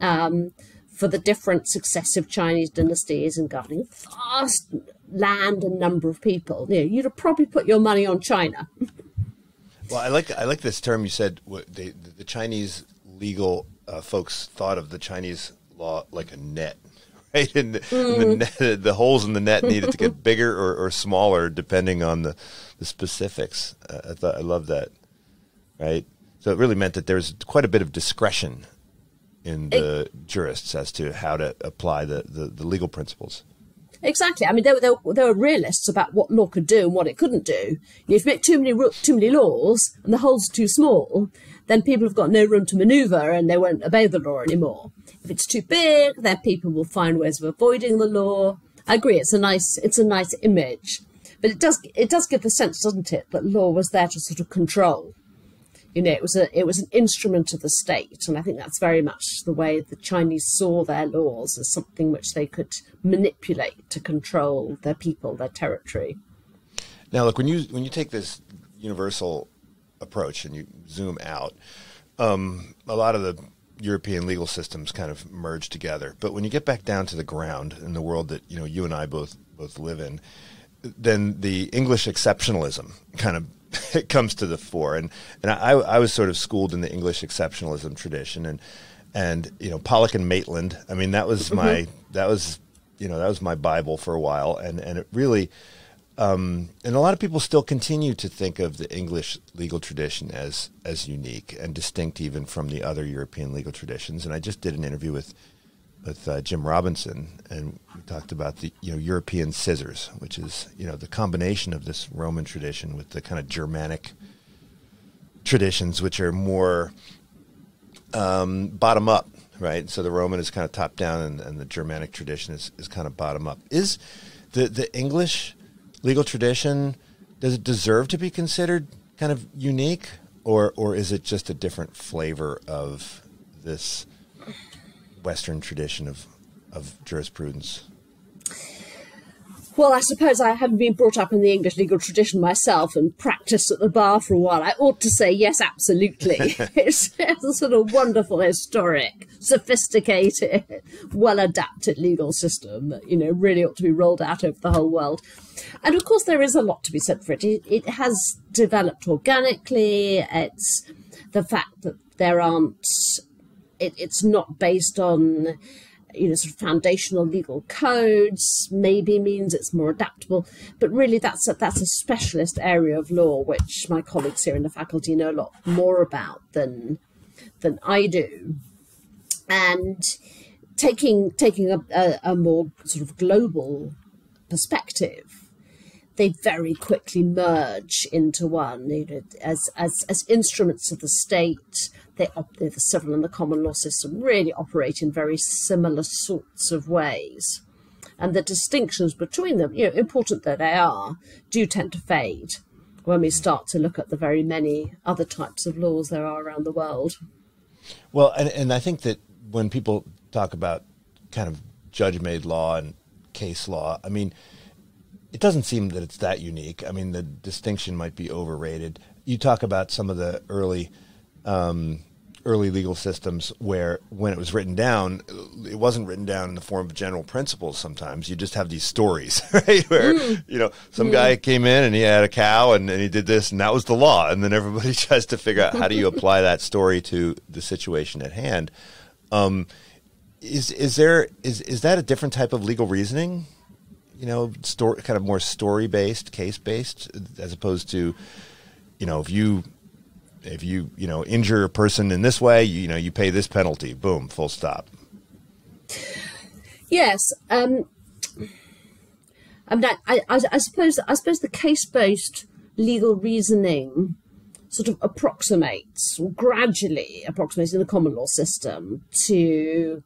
Speaker 3: Um, for the different successive Chinese dynasties and governing vast land and number of people. You know, you'd have probably put your money on China.
Speaker 2: Well, I like I like this term you said. They, the Chinese legal uh, folks thought of the Chinese law like a net, right? And, mm. and the, net, the holes in the net needed to get bigger or, or smaller depending on the the specifics. Uh, I thought I love that, right? So it really meant that there's quite a bit of discretion in the it, jurists as to how to apply the, the, the legal principles.
Speaker 3: Exactly. I mean, there, there, there were realists about what law could do and what it couldn't do. If you make too many too many laws and the holes are too small, then people have got no room to manoeuvre and they won't obey the law anymore. If it's too big, then people will find ways of avoiding the law. I agree. It's a nice it's a nice image, but it does it does give the sense, doesn't it, that law was there to sort of control you know, it was a it was an instrument of the state, and I think that's very much the way the Chinese saw their laws as something which they could manipulate to control their people, their territory.
Speaker 2: Now, look when you when you take this universal approach and you zoom out, um, a lot of the European legal systems kind of merge together. But when you get back down to the ground in the world that you know you and I both both live in, then the English exceptionalism kind of it comes to the fore. And and I, I was sort of schooled in the English exceptionalism tradition, and and you know Pollock and Maitland. I mean, that was my mm-hmm. that was you know that was my Bible for a while, and and it really. Um, and a lot of people still continue to think of the English legal tradition as as unique and distinct even from the other European legal traditions. And I just did an interview with with uh, Jim Robinson, and we talked about the you know European scissors, which is you know the combination of this Roman tradition with the kind of Germanic traditions, which are more um, bottom up, right? So the Roman is kind of top down, and, and the Germanic tradition is, is kind of bottom up. Is the the English legal tradition does it deserve to be considered kind of unique, or or is it just a different flavor of this? Western tradition of, of jurisprudence?
Speaker 3: Well, I suppose I haven't been brought up in the English legal tradition myself and practiced at the bar for a while. I ought to say yes, absolutely. it's, it's, a sort of wonderful, historic, sophisticated, well adapted legal system that, you know, really ought to be rolled out over the whole world. And of course, there is a lot to be said for it. It, it has developed organically. It's the fact that there aren't it, it's not based on you know sort of foundational legal codes maybe means it's more adaptable but really that's a, that's a specialist area of law which my colleagues here in the faculty know a lot more about than than I do. And taking taking a, a, a more sort of global perspective they very quickly merge into one you know, as, as, as instruments of the state they, the civil and the common law system really operate in very similar sorts of ways. And the distinctions between them, you know, important though they are, do tend to fade when we start to look at the very many other types of laws there are around the world.
Speaker 2: Well, and, and I think that when people talk about kind of judge made law and case law, I mean, it doesn't seem that it's that unique. I mean, the distinction might be overrated. You talk about some of the early um, early legal systems where when it was written down, it wasn't written down in the form of general principles sometimes. You just have these stories, right? Where, mm. you know, some mm. guy came in and he had a cow and, and he did this and that was the law. And then everybody tries to figure out how do you apply that story to the situation at hand. Um, is, is there, is, is that a different type of legal reasoning? You know, story, kind of more story based, case based, as opposed to, you know, if you if you you know injure a person in this way, you, you know you pay this penalty. Boom, full stop.
Speaker 3: Yes, um, I mean, I, I, I suppose I suppose the case-based legal reasoning sort of approximates or gradually approximates in the common law system to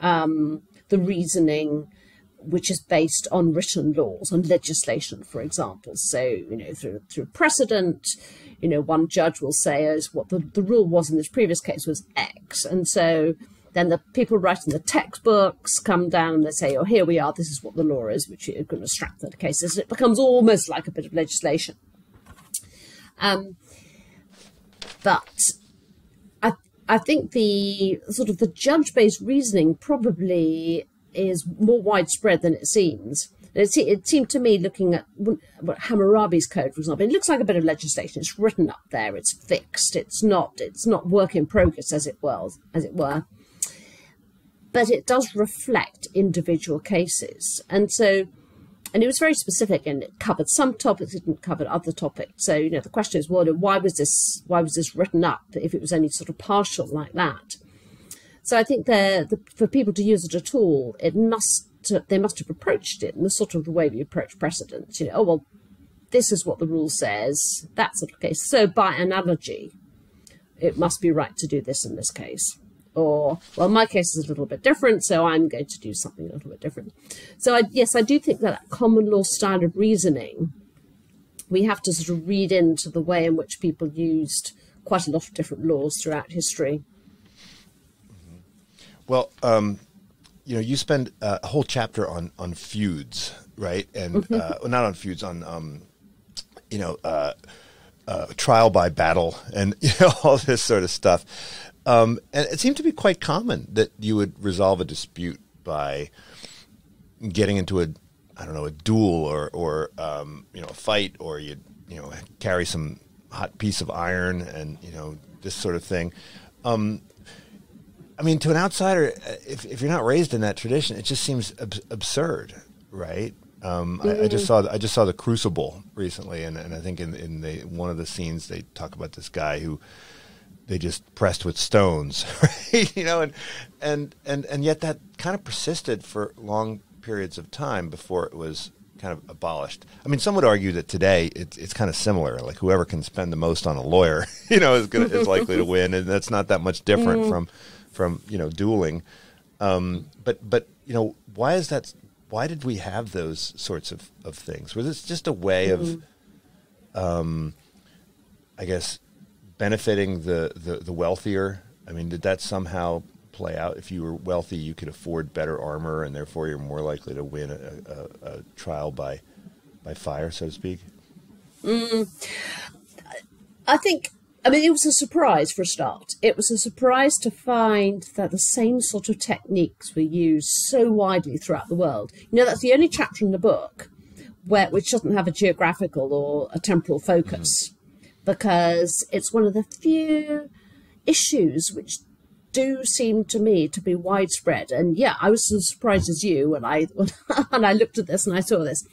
Speaker 3: um, the reasoning which is based on written laws, on legislation, for example. So, you know, through, through precedent, you know, one judge will say, as what the, the rule was in this previous case was X. And so then the people writing the textbooks come down and they say, oh, here we are, this is what the law is, which are going to extract the cases. It becomes almost like a bit of legislation. Um, but I, I think the sort of the judge-based reasoning probably is more widespread than it seems. It, it, seemed to me, looking at Hammurabi's code, for example, it looks like a bit of legislation. It's written up there. It's fixed. It's not. It's not work in progress, as it was, as it were. But it does reflect individual cases, and so, and it was very specific, and it covered some topics. It didn't cover other topics. So, you know, the question is, well, why was this? Why was this written up? If it was only sort of partial like that. So I think the, for people to use it at all, it must they must have approached it in the sort of the way we approach precedents. You know, oh well, this is what the rule says, that sort of case. So by analogy, it must be right to do this in this case. Or, well, my case is a little bit different, so I'm going to do something a little bit different. So, I, yes, I do think that, that common law style of reasoning, we have to sort of read into the way in which people used quite a lot of different laws throughout history.
Speaker 2: Well, um, you know, you spend a whole chapter on on feuds, right? And mm-hmm. uh, well, not on feuds, on um, you know, uh, uh, trial by battle, and you know all this sort of stuff. Um, and it seemed to be quite common that you would resolve a dispute by getting into a, I don't know, a duel or or um, you know a fight, or you you know carry some hot piece of iron and you know this sort of thing. Um, I mean, to an outsider, uh, if, if you're not raised in that tradition, it just seems ab- absurd, right? Um, I, I, just saw I just saw the Crucible recently, and, and I think in in the one of the scenes they talk about this guy who they just pressed with stones, right? you know, and and and and yet that kind of persisted for long periods of time before it was kind of abolished. I mean, some would argue that today it's it's kind of similar. Like whoever can spend the most on a lawyer, you know, is gonna, is likely to win, and that's not that much different mm. from from you know dueling. Um, but but you know, why is that? Why did we have those sorts of, of things? Was it just a way mm-hmm. of, um, I guess, benefiting the, the the wealthier? I mean, did that somehow play out. If you were wealthy, you could afford better armor, and therefore you're more likely to win a, a, a trial by by fire, so to speak.
Speaker 3: Mm, I think. I mean, it was a surprise for a start. It was a surprise to find that the same sort of techniques were used so widely throughout the world. You know, that's the only chapter in the book where which doesn't have a geographical or a temporal focus, mm-hmm. because it's one of the few issues which do seem to me to be widespread. And yeah, I was as surprised as you when I when I looked at this and I saw this.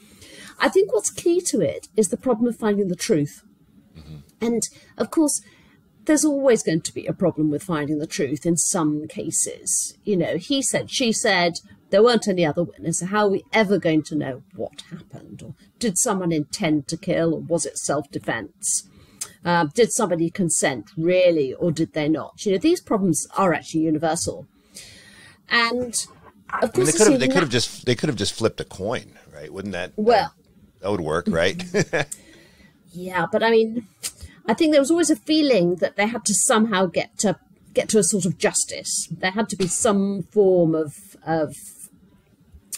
Speaker 3: I think what's key to it is the problem of finding the truth. And of course, there's always going to be a problem with finding the truth in some cases. You know, he said, she said, there weren't any other witnesses. So how are we ever going to know what happened? Or did someone intend to kill, or was it self defense? Uh, did somebody consent really, or did they not? You know, these problems are actually universal, and of course
Speaker 2: I mean, they could have they could have just they could have just flipped a coin, right? Wouldn't that
Speaker 3: well
Speaker 2: that would work, right?
Speaker 3: yeah, but I mean, I think there was always a feeling that they had to somehow get to get to a sort of justice. There had to be some form of of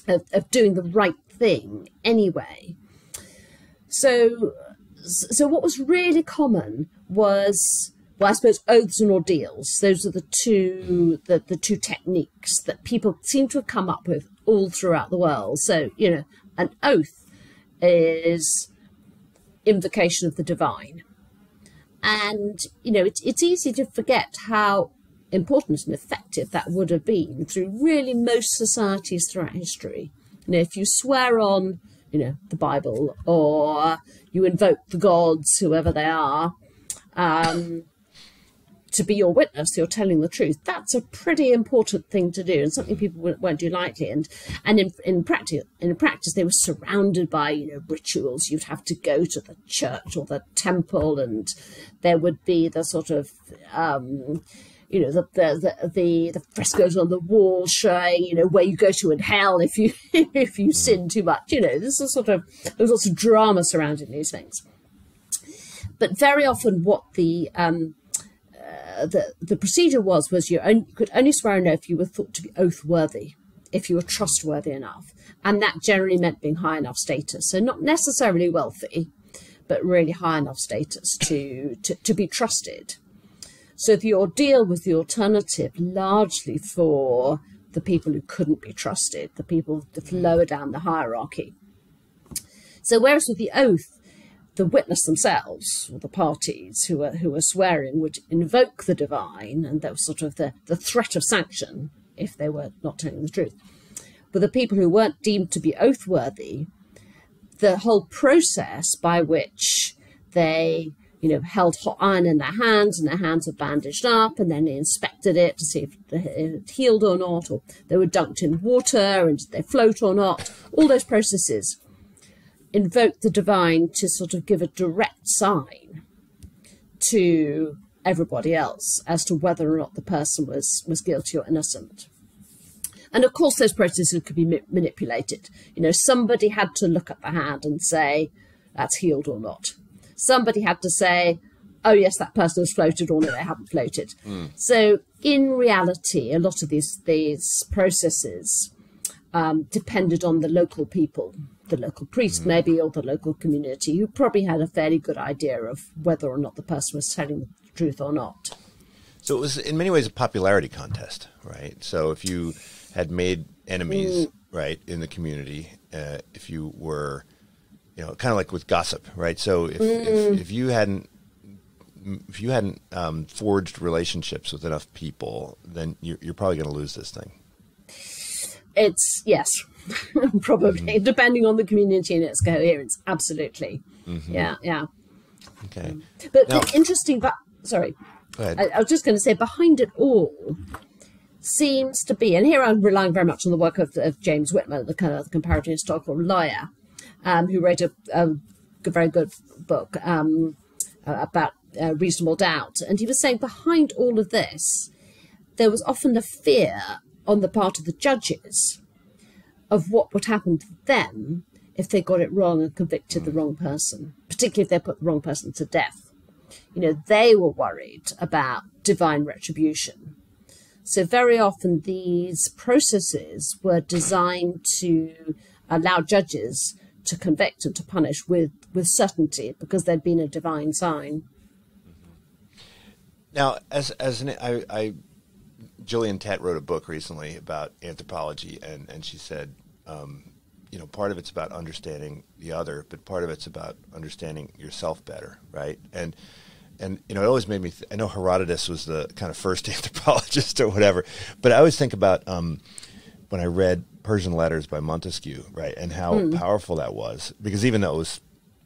Speaker 3: of, of doing the right thing anyway. So so what was really common was well, I suppose oaths and ordeals. Those are the two the, the two techniques that people seem to have come up with all throughout the world. So, you know, an oath is invocation of the divine. And, you know, it's it's easy to forget how important and effective that would have been through really most societies throughout history. You know, if you swear on you know, the Bible, or you invoke the gods, whoever they are, um, to be your witness. You're telling the truth. That's a pretty important thing to do, and something people won't do lightly. And and in in practice, in practice, they were surrounded by you know rituals. You'd have to go to the church or the temple, and there would be the sort of um, you know, the, the, the, the, frescoes on the wall showing, you know, where you go to in hell if you, if you sin too much. You know, this is sort of, there's lots of drama surrounding these things. But very often what the, um, the, the procedure was, was you only, could only swear an oath if you were thought to be oath worthy, if you were trustworthy enough. And that generally meant being high enough status. So not necessarily wealthy, but really high enough status to, to, to be trusted. So the ordeal was the alternative largely for the people who couldn't be trusted, the people lower down the hierarchy. So whereas with the oath, the witness themselves, or the parties who were who were swearing, would invoke the divine, and that was sort of the, the threat of sanction if they were not telling the truth. But the people who weren't deemed to be oath worthy, the whole process by which they you know, held hot iron in their hands and their hands were bandaged up and then they inspected it to see if it healed or not, or they were dunked in water and did they float or not. All those processes invoked the divine to sort of give a direct sign to everybody else as to whether or not the person was, was guilty or innocent. And of course, those processes could be ma- manipulated. You know, somebody had to look at the hand and say, that's healed or not somebody had to say, oh, yes, that person has floated, or no, they haven't floated. Mm. So in reality, a lot of these, these processes um, depended on the local people, the local priest mm. maybe, or the local community, who probably had a fairly good idea of whether or not the person was telling the truth or not.
Speaker 2: So it was in many ways a popularity contest, right? So if you had made enemies, mm. right, in the community, uh, if you were you know, kind of like with gossip, right? So if, mm. if, if you hadn't if you hadn't um, forged relationships with enough people, then you're, you're probably going to lose this thing.
Speaker 3: It's yes, probably mm-hmm. depending on the community and its coherence. Absolutely, mm-hmm. yeah, yeah.
Speaker 2: Okay,
Speaker 3: but now, interesting. But sorry, I, I was just going to say behind it all seems to be, and here I'm relying very much on the work of, of James Whitman, the kind of the comparative historical lawyer, um, who wrote a, a, very good book um, about uh, reasonable doubt. And he was saying behind all of this, there was often a fear on the part of the judges of what would happen to them if they got it wrong and convicted the wrong person, particularly if they put the wrong person to death. You know, they were worried about divine retribution. So, very often, these processes were designed to allow judges to convict and to punish with, with certainty because there'd been a divine sign.
Speaker 2: Now, as as an, I, I Gillian Tett wrote a book recently about anthropology, and and she said, um, you know, part of it's about understanding the other, but part of it's about understanding yourself better, right? And and you know, it always made me. Th- I know Herodotus was the kind of first anthropologist or whatever, but I always think about um, when I read Persian Letters by Montesquieu, right, and how mm. powerful that was. Because even though it was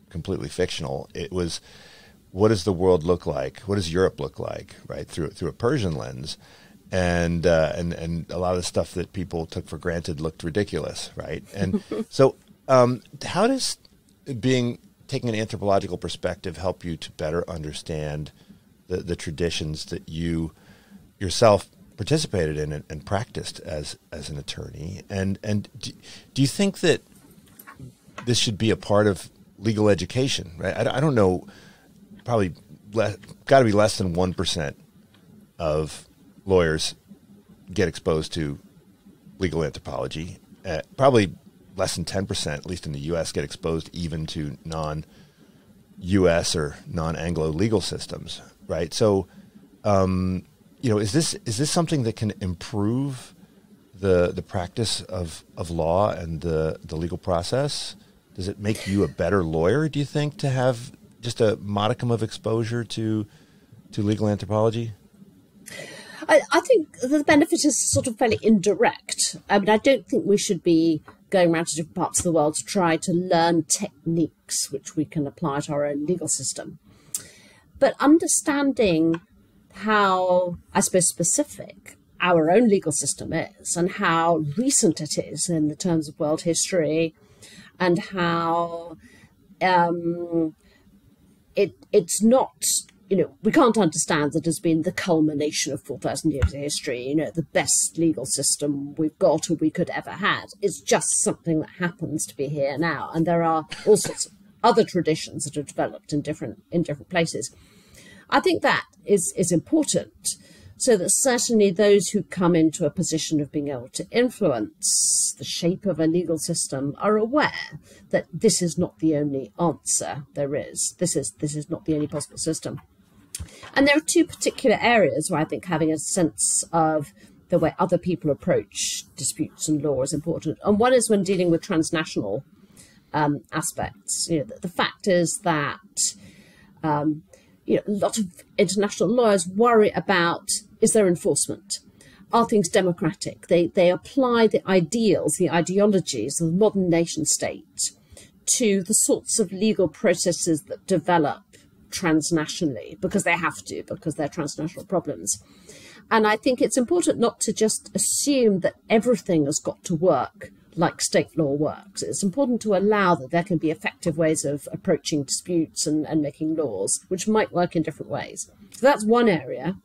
Speaker 2: completely fictional, it was what does the world look like? What does Europe look like, right, through through a Persian lens, and uh, and and a lot of the stuff that people took for granted looked ridiculous, right? And so, um, how does being taking an anthropological perspective help you to better understand the, the traditions that you yourself participated in and, and, practiced as as an attorney. And and do, do, you think that this should be a part of legal education? Right? I, I don't know. Probably got to be less than one percent of lawyers get exposed to legal anthropology. Uh, probably less than ten percent, at least in the U.S., get exposed even to non. U.S. or non-Anglo legal systems, right? So, um, you know, is this is this something that can improve the the practice of, of law and the, the legal process? Does it make you a better lawyer? Do you think to have just a modicum of exposure to to legal anthropology?
Speaker 3: I, I think the benefit is sort of fairly indirect. I mean, I don't think we should be going around to different parts of the world to try to learn techniques which we can apply to our own legal system. But understanding how, I suppose, specific our own legal system is and how recent it is in the terms of world history and how um, it it's not you know we can't understand that has been the culmination of 4000 years of history you know the best legal system we've got or we could ever had it's just something that happens to be here now and there are all sorts of other traditions that have developed in different in different places I think that is, is important so that certainly those who come into a position of being able to influence the shape of a legal system are aware that this is not the only answer there is. This is this is not the only possible system. And there are two particular areas where I think having a sense of the way other people approach disputes and law is important. And one is when dealing with transnational um, aspects. You know, the, the, fact is that um, you know, a lot of international lawyers worry about is there enforcement? Are things democratic? They, they apply the ideals, the ideologies of the modern nation state to the sorts of legal processes that develop transnationally because they have to, because they're transnational problems. And I think it's important not to just assume that everything has got to work like state law works. It's important to allow that there can be effective ways of approaching disputes and, and making laws, which might work in different ways. So that's one area.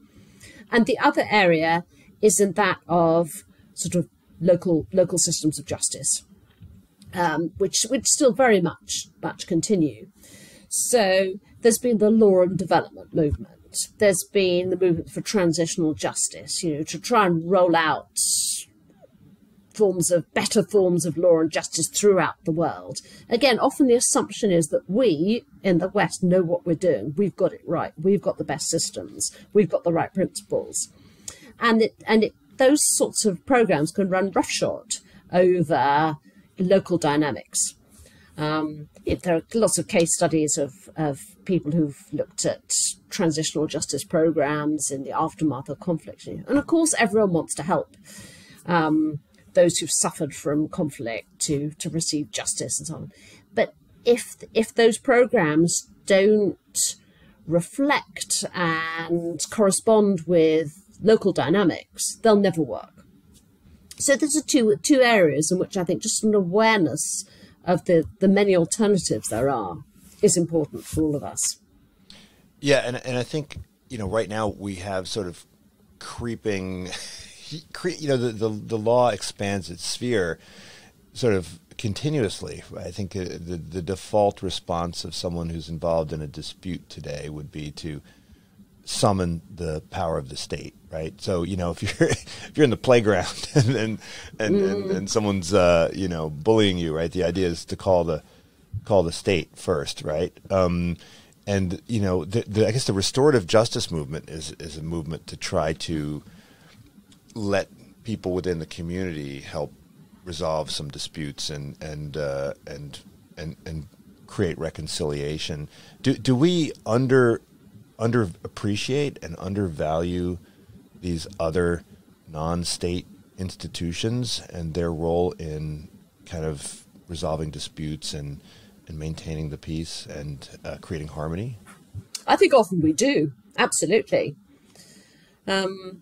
Speaker 3: And the other area is in that of sort of local local systems of justice, um, which which still very much much continue. So there's been the law and development movement. There's been the movement for transitional justice, you know, to try and roll out forms of better forms of law and justice throughout the world. Again, often the assumption is that we in the West know what we're doing. We've got it right. We've got the best systems. We've got the right principles. And it, and it, those sorts of programs can run roughshod over local dynamics. Um, it, there are lots of case studies of, of people who've looked at transitional justice programs in the aftermath of conflict. And of course, everyone wants to help um, those who've suffered from conflict to, to receive justice and so on. But if, if those programs don't reflect and correspond with local dynamics, they'll never work. So there's two two areas in which I think just an awareness of the, the many alternatives there are is important for all of us.
Speaker 2: Yeah, and and I think you know right now we have sort of creeping, you know, the the, the law expands its sphere, sort of continuously. I think uh, the the default response of someone who's involved in a dispute today would be to summon the power of the state, right? So you know if you're if you're in the playground and and and, mm. and, and, someone's uh, you know bullying you, right? The idea is to call the call the state first, right? Um, and you know, the, the, I guess the restorative justice movement is is a movement to try to let people within the community help resolve some disputes and and uh, and and and create reconciliation. Do do we under underappreciate and undervalue these other non-state institutions and their role in kind of resolving disputes and and maintaining the peace and uh, creating harmony?
Speaker 3: I think often we do, absolutely. Um,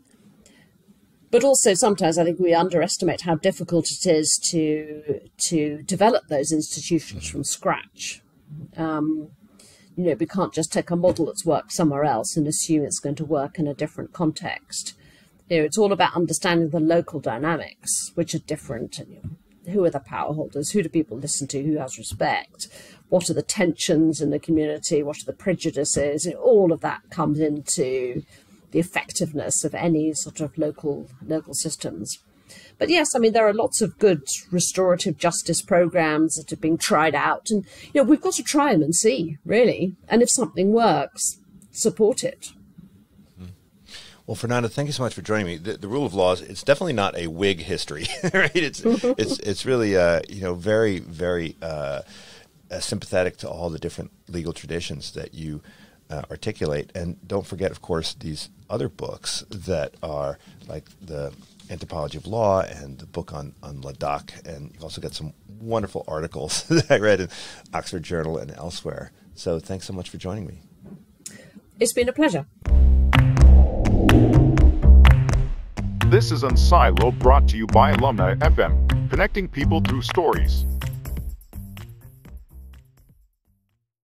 Speaker 3: but also sometimes I think we underestimate how difficult it is to to develop those institutions mm-hmm. from scratch. Um, you know, we can't just take a model that's worked somewhere else and assume it's going to work in a different context. You know, it's all about understanding the local dynamics, which are different. You know, who are the power holders? Who do people listen to? Who has respect? What are the tensions in the community? What are the prejudices? You know, all of that comes into the effectiveness of any sort of local local systems. But yes, I mean, there are lots of good restorative justice programs that are being tried out. And, you know, we've got to try them and see, really. And if something works, support it.
Speaker 2: Hmm. Well, Fernanda, thank you so much for joining me. The, the rule of law is it's definitely not a Whig history, right? It's it's it's really uh, you know very very uh, uh, sympathetic to all the different legal traditions that you uh, articulate, and don't forget, of course, these other books that are like the Anthropology of Law and the book on, on Ladakh. And you've also got some wonderful articles that I read in Oxford Journal and elsewhere. So thanks so much for joining me.
Speaker 3: It's been a pleasure.
Speaker 1: This is Unsilo brought to you by Alumni FM, connecting people through stories.